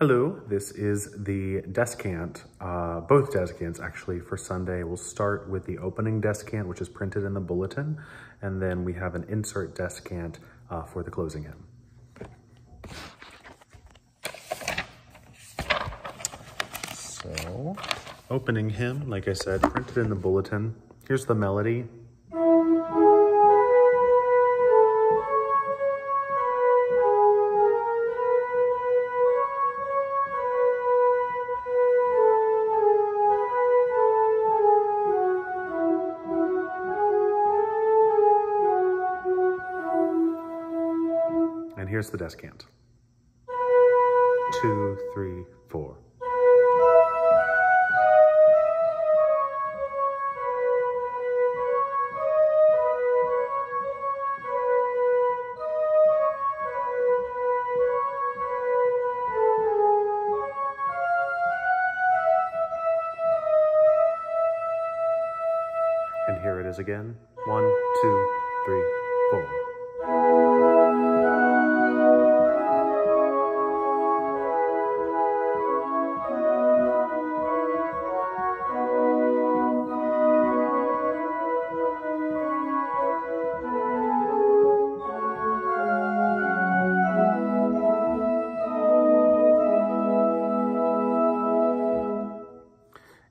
Hello, this is the descant, uh, both descants actually for Sunday. We'll start with the opening descant, which is printed in the bulletin, and then we have an insert descant uh, for the closing hymn. So, opening hymn, like I said, printed in the bulletin. Here's the melody. And here's the descant. Two, three, four. And here it is again. One, two, three, four.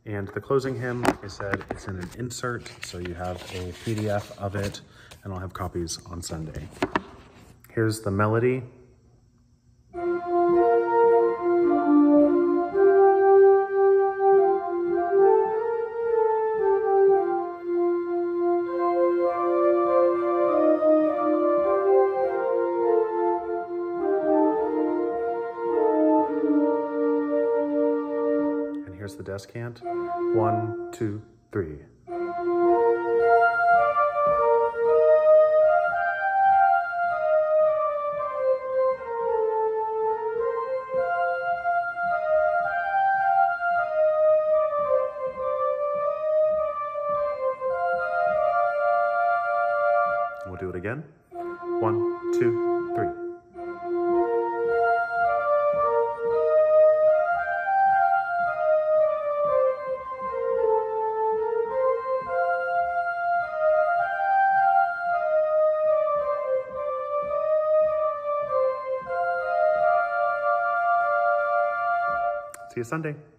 And the closing hymn, like I said, it's in an insert, so you have a PDF of it, and I'll have copies on Sunday. Here's the melody. The descant. One, two, three. We'll do it again. One, two, See you Sunday.